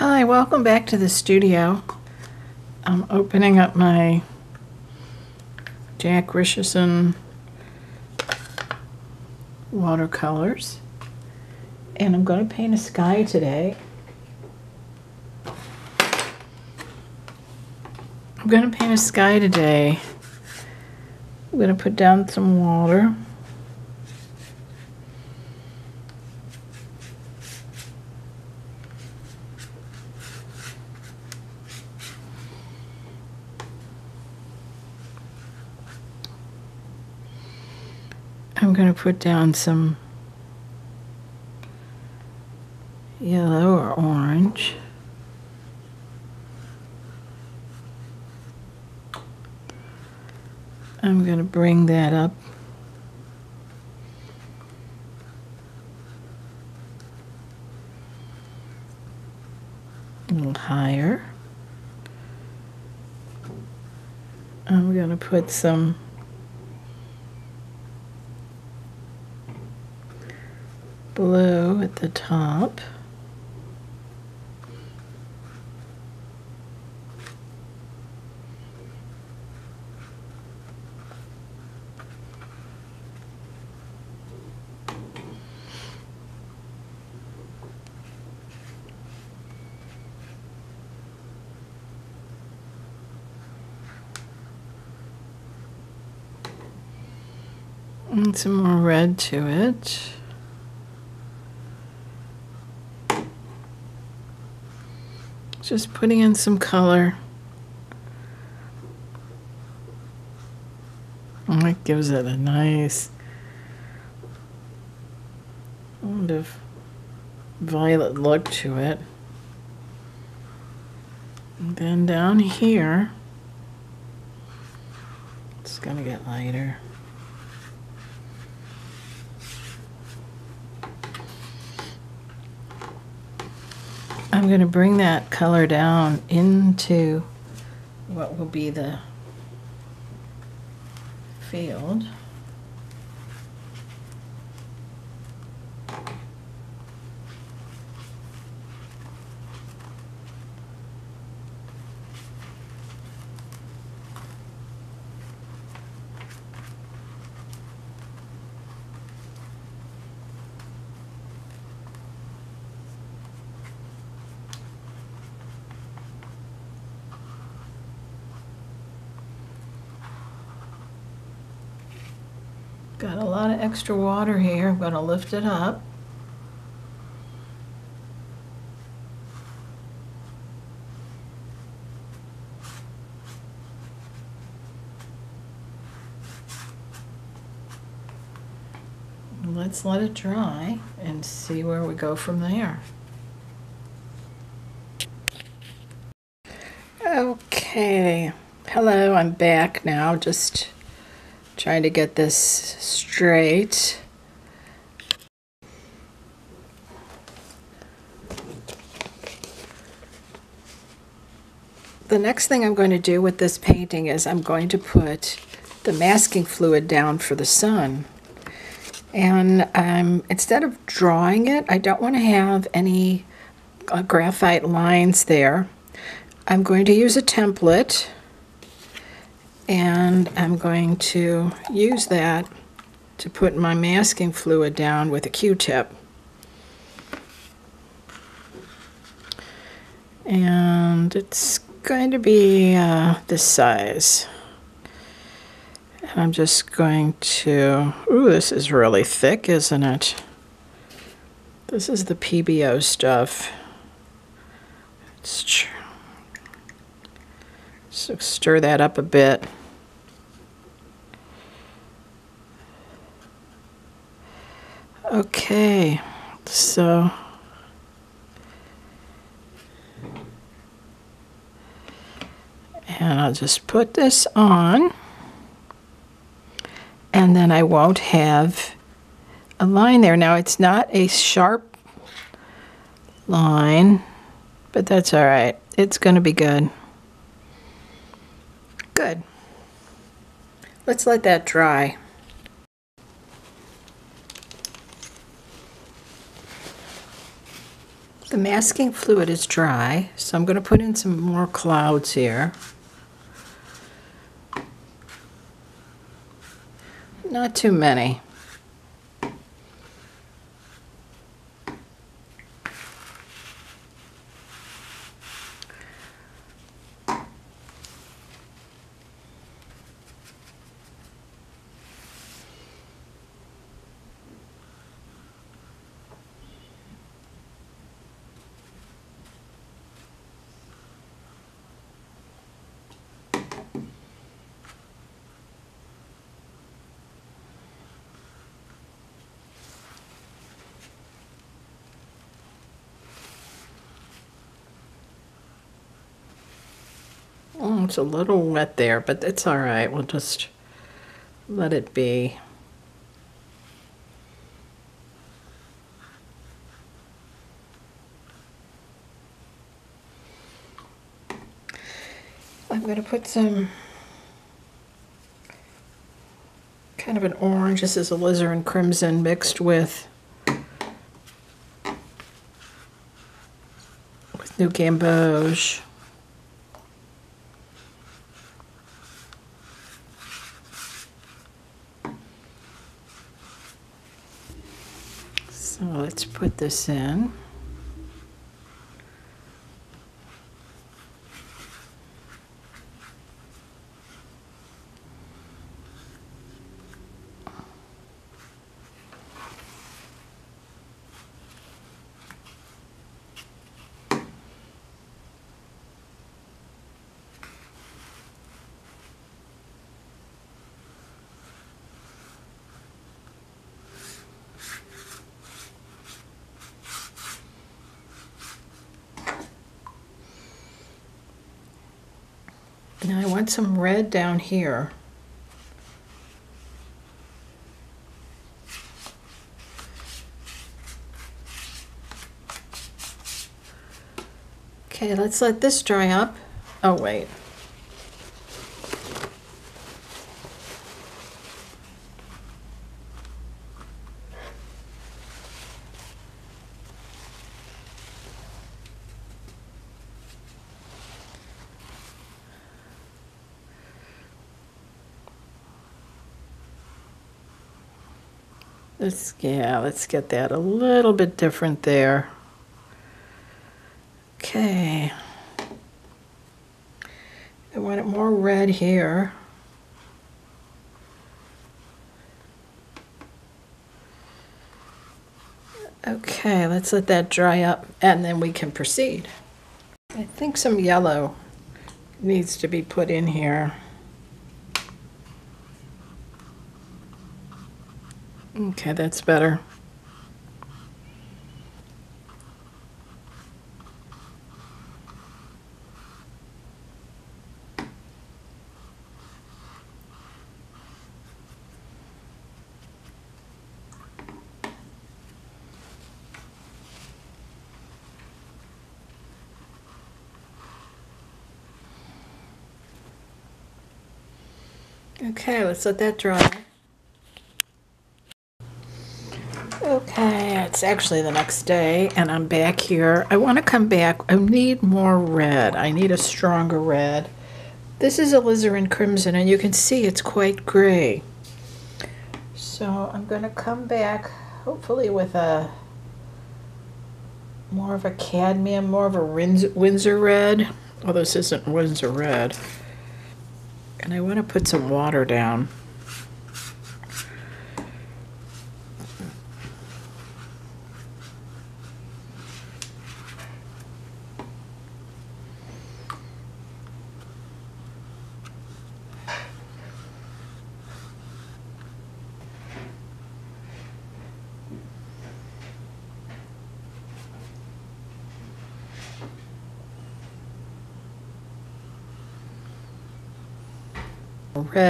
Hi, welcome back to the studio. I'm opening up my Jack Richeson watercolors. And I'm going to paint a sky today. I'm going to paint a sky today. I'm going to put down some water. Put down some yellow or orange. I'm going to bring that up. A little higher. I'm going to put some blue at the top. And some more red to it. Just putting in some color. Mm, and that gives it a nice kind of violet look to it. And then down here, it's going to get lighter. I'm going to bring that color down into what will be the field. Got a lot of extra water here. I'm going to lift it up. Let's let it dry and see where we go from there. Okay, hello, I'm back now. Just trying to get this straight. The next thing I'm going to do with this painting is I'm going to put the masking fluid down for the sun. And um, instead of drawing it, I don't want to have any uh, graphite lines there. I'm going to use a template and I'm going to use that to put my masking fluid down with a Q-tip. And it's going to be uh, this size. And I'm just going to, ooh, this is really thick, isn't it? This is the Pebeo stuff. So stir that up a bit. Okay, so and I'll just put this on and then I won't have a line there. Now it's not a sharp line, but that's all right. It's going to be good. Good. Let's let that dry. Masking fluid is dry, so I'm going to put in some more clouds here. Not too many. It's a little wet there, but it's all right. We'll just let it be. I'm going to put some kind of an orange. This is alizarin crimson mixed with with new gamboge. So let's put this in. Now I want some red down here. Okay, let's let this dry up. Oh, wait. Let's, yeah, let's get that a little bit different there. Okay. I want it more red here. Okay, let's let that dry up and then we can proceed. I think some yellow needs to be put in here. Okay, that's better. Okay, let's let that dry. Okay, it's actually the next day, and I'm back here. I want to come back. I need more red. I need a stronger red. This is alizarin crimson, and you can see it's quite gray. So I'm going to come back, hopefully with a more of a cadmium, more of a Winsor red. Although this isn't Winsor red. And I want to put some water down.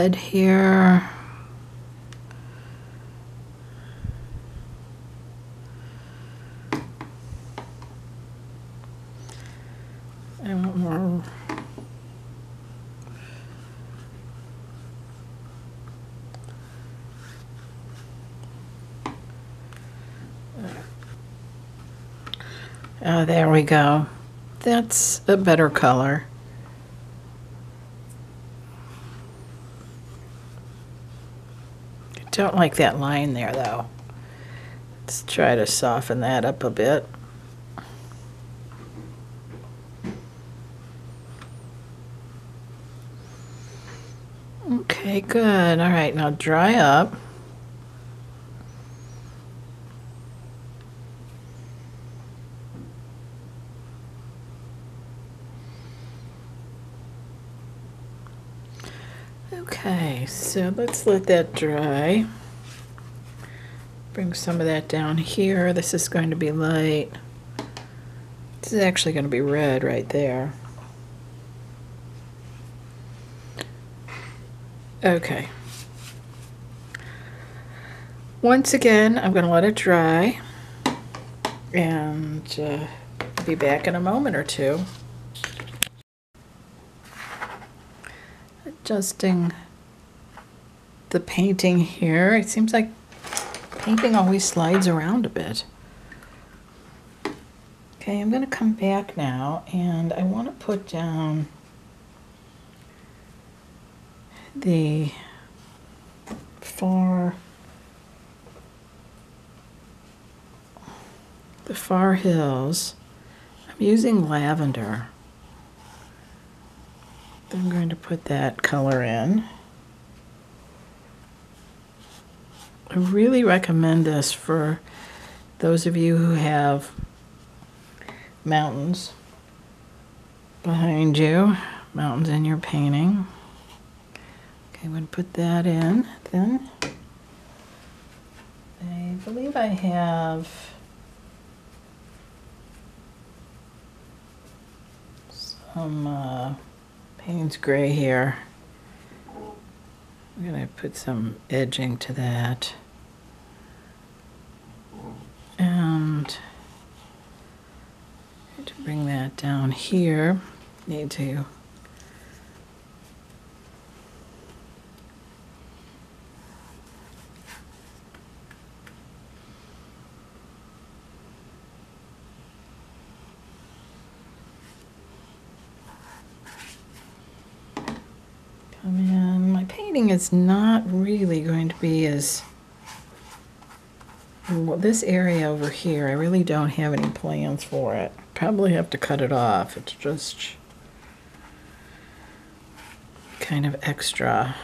Red here. I want more. Oh, there we go. That's a better color. Don't like that line there, though. Let's try to soften that up a bit. Okay, good. All right, now dry up. Okay, so let's let that dry. Bring some of that down here. This is going to be light. This is actually going to be red right there. Okay. Once again, I'm going to let it dry and uh, be back in a moment or two. Adjusting the painting here. It seems like painting always slides around a bit. Okay, I'm going to come back now and I want to put down the far the far hills. I'm using lavender. I'm going to put that color in. I really recommend this for those of you who have mountains behind you, mountains in your painting. Okay, I'm going to put that in then. I believe I have some uh, Payne's Gray here. I'm going to put some edging to that. And to bring that down here, need to come in. My painting is not really going to be as well, this area over here, I really don't have any plans for it. Probably have to cut it off. It's just kind of extra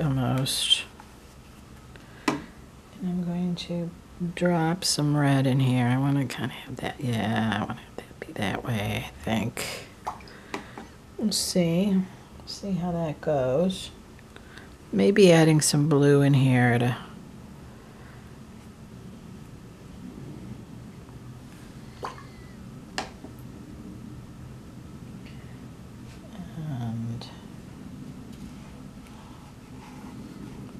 almost. And I'm going to drop some red in here. I want to kind of have that, yeah, I want to have that be that way, I think. We'll see. See how that goes. Maybe adding some blue in here to and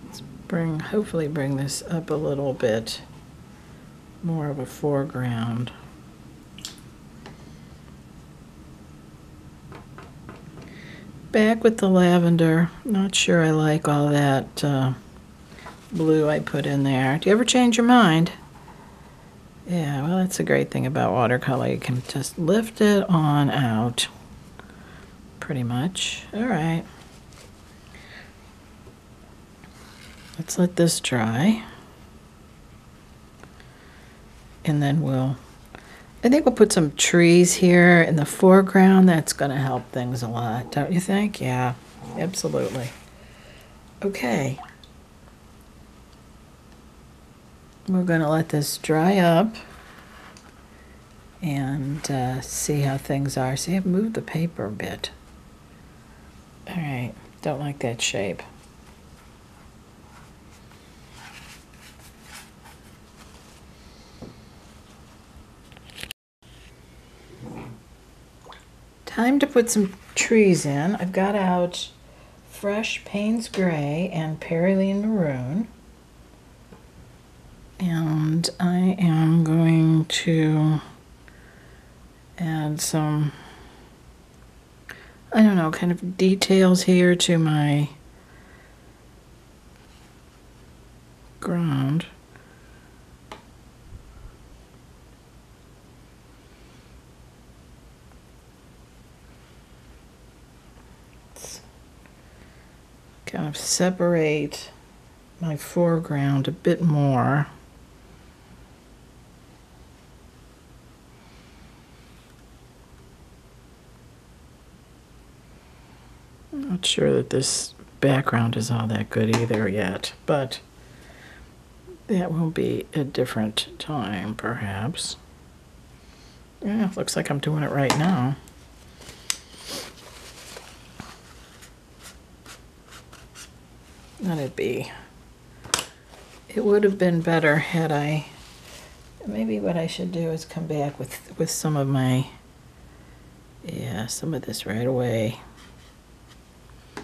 let's bring hopefully bring this up a little bit more of a foreground. Back with the lavender. Not sure I like all that uh, blue I put in there. Do you ever change your mind? Yeah, well, that's a great thing about watercolor. You can just lift it on out, pretty much. All right. Let's let this dry. And then we'll, I think we'll put some trees here in the foreground. That's going to help things a lot, don't you think? Yeah, absolutely. Okay. We're going to let this dry up and uh, see how things are. See, I've moved the paper a bit. All right, don't like that shape. Time to put some trees in. I've got out fresh Payne's Gray and Perylene Maroon. And I am going to add some, I don't know, kind of details here to my ground. Kind of separate my foreground a bit more. I'm not sure that this background is all that good either yet, but that will be a different time, perhaps. Yeah, looks like I'm doing it right now. It be. It would have been better had I, maybe what I should do is come back with, with some of my, yeah, some of this right away.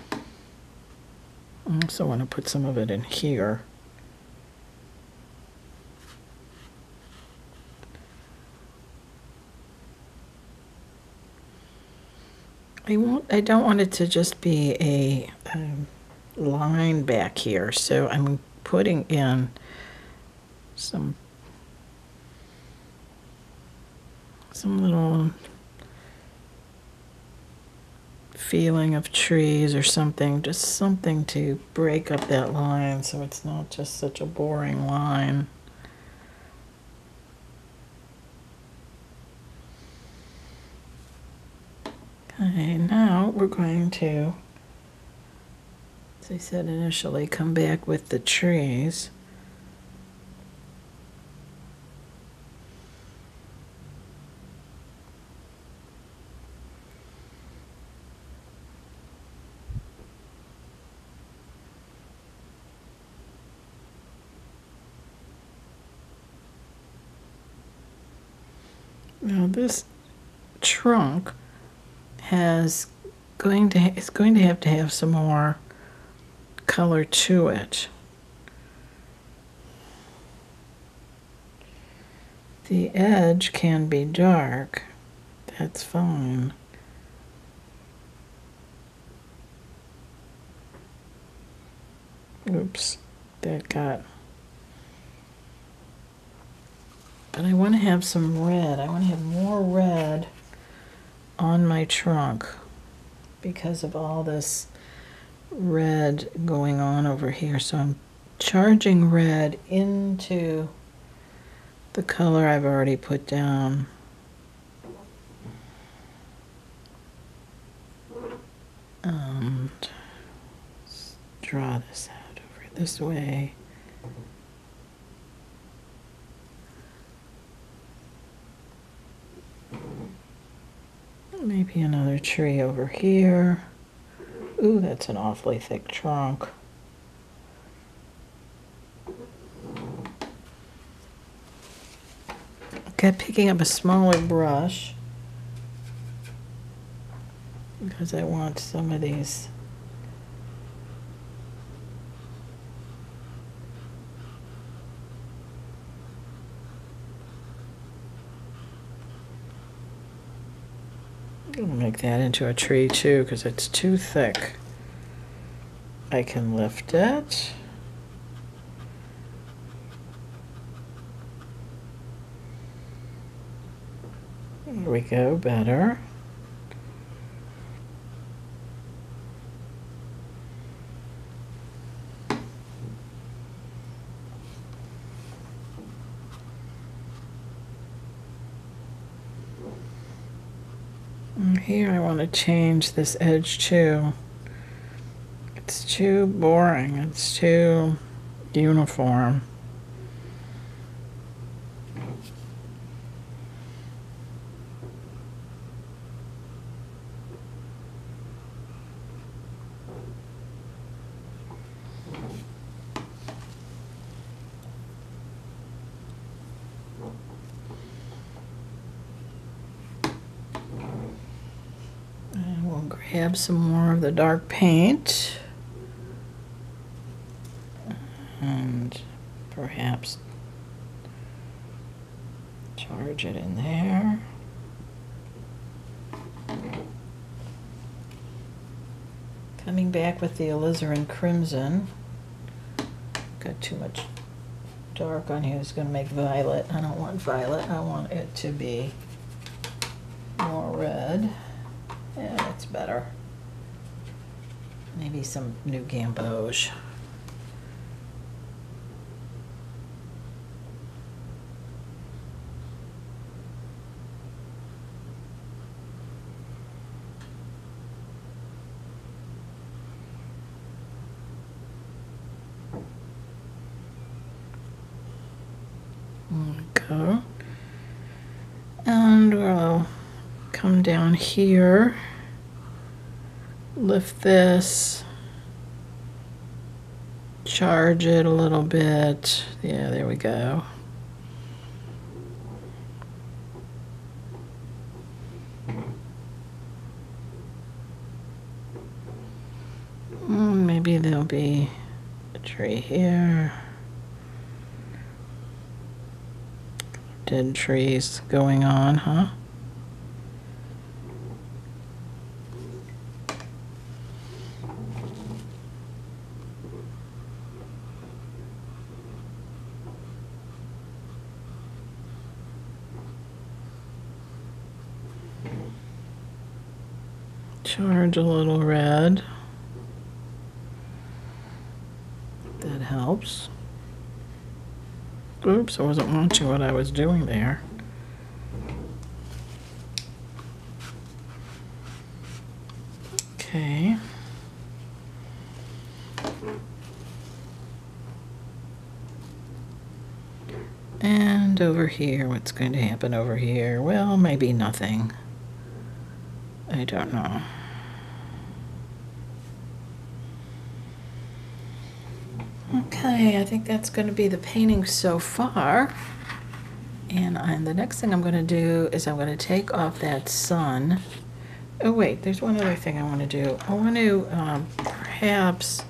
I also want to put some of it in here. I want, I don't want it to just be a um, line back here, so I'm putting in some some little feeling of trees or something, just something to break up that line so it's not just such a boring line. Okay, now we're going to, I said initially, come back with the trees. Now this trunk has going to it's going to have to have some more color to it. The edge can be dark. That's fine. Oops, that got. But I want to have some red. I want to have more red on my trunk because of all this red going on over here. So I'm charging red into the color I've already put down. And draw this out over this way. Maybe another tree over here. Ooh, that's an awfully thick trunk. Okay, picking up a smaller brush because I want some of these. I'll make that into a tree too because it's too thick. I can lift it. There we go, better. And Here I want to change this edge too. It's too boring. It's too uniform. And we'll grab some more of the dark paint. And perhaps charge it in there. Coming back with the alizarin crimson. Got too much dark on here. It's going to make violet. I don't want violet. I want it to be more red. Better. Maybe some new gamboge. go. And we'll come down here, lift this, charge it a little bit. Yeah, there we go. Mm, Maybe there'll be a tree here. Dead trees going on, huh? Charge a little red. That helps. Oops, I wasn't watching what I was doing there. Okay. And over here, what's going to happen over here? Well, maybe nothing. I don't know. Okay, I think that's going to be the painting so far. And I'm, the next thing I'm going to do is I'm going to take off that sun. Oh wait, there's one other thing I want to do. I want to um, perhaps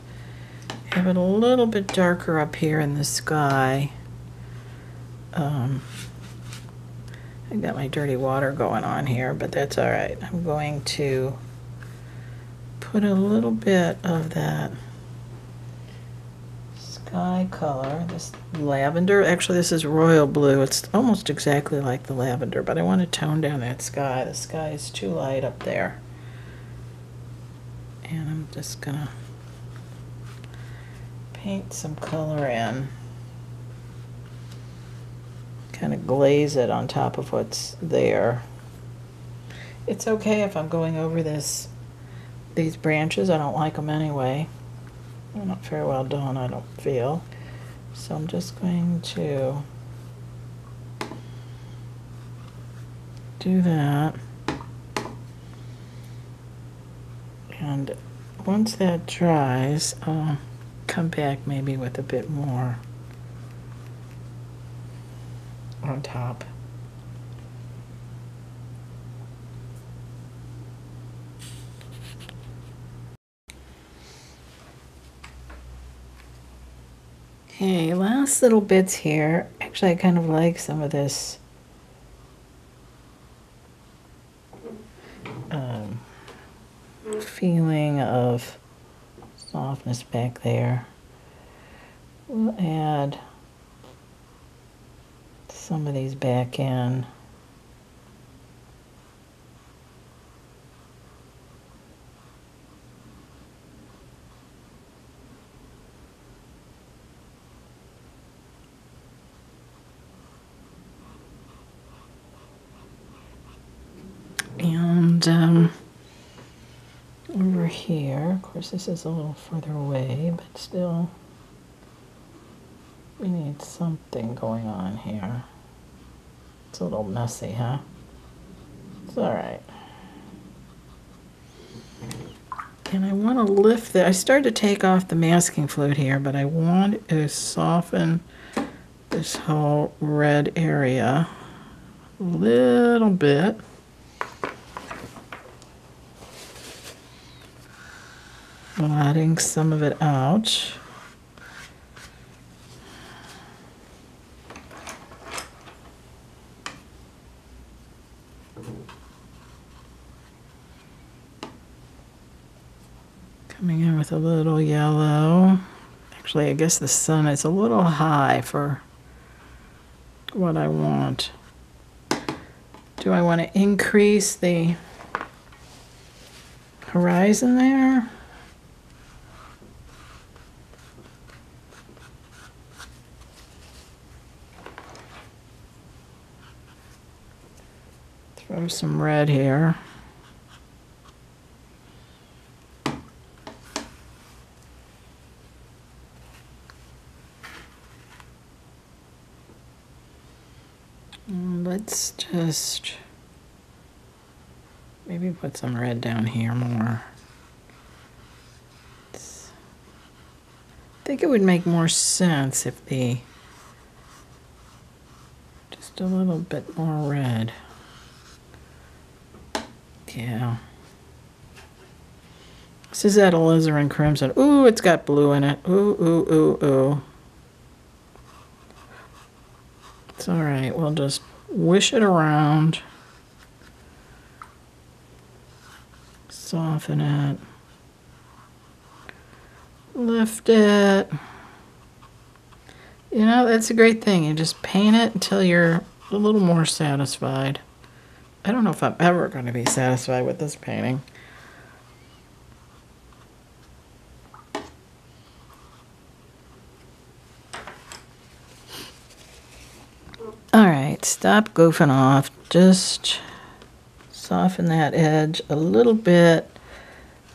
have it a little bit darker up here in the sky. Um, I got my dirty water going on here, but that's all right. I'm going to put a little bit of that sky color, this lavender. Actually, this is royal blue. It's almost exactly like the lavender, but I want to tone down that sky. The sky is too light up there. And I'm just gonna paint some color in. Kind of glaze it on top of what's there. It's okay if I'm going over this, these branches. I don't like them anyway. They're not very well done, I don't feel. So I'm just going to do that. And once that dries, I'll come back maybe with a bit more on top. Okay, last little bits here. Actually, I kind of like some of this um, feeling of softness back there. We'll add some of these back in. And um, over here, of course, this is a little further away, but still, we need something going on here. It's a little messy, huh? It's all right. And I want to lift the, I started to take off the masking fluid here, but I want to soften this whole red area a little bit. Blotting some of it out. Coming in with a little yellow. Actually, I guess the sun is a little high for what I want. Do I want to increase the horizon there? Throw some red here. Let's just maybe put some red down here more. It's- I think it would make more sense if the just a little bit more red. Yeah. This is that alizarin crimson. Ooh, it's got blue in it. Ooh, ooh, ooh, ooh. It's all right. We'll just wish it around. Soften it. Lift it. You know, that's a great thing. You just paint it until you're a little more satisfied. I don't know if I'm ever going to be satisfied with this painting. All right, stop goofing off. Just soften that edge a little bit.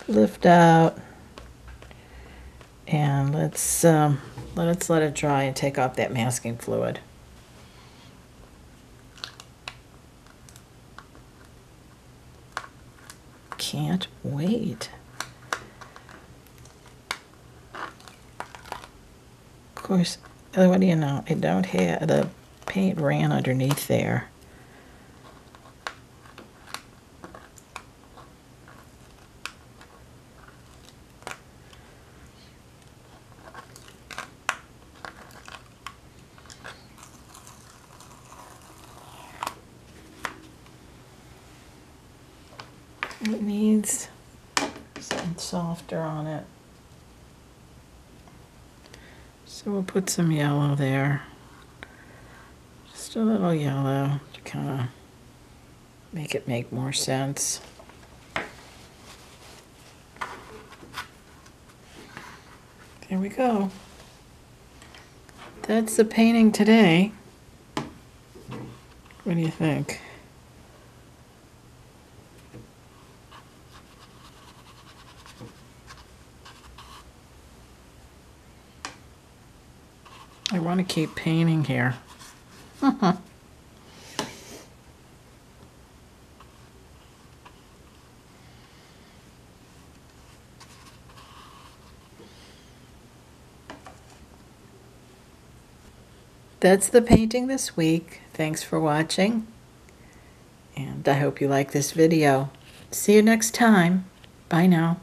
Lift out. And let's um, let's let it dry and take off that masking fluid. Can't wait. Of course, uh, what do you know? I don't have the paint ran underneath there. It needs something softer on it. So we'll put some yellow there. Little yellow to kind of make it make more sense. There we go. That's the painting today. What do you think? I want to keep painting here. That's the painting this week. Thanks for watching. And I hope you like this video. See you next time. Bye now.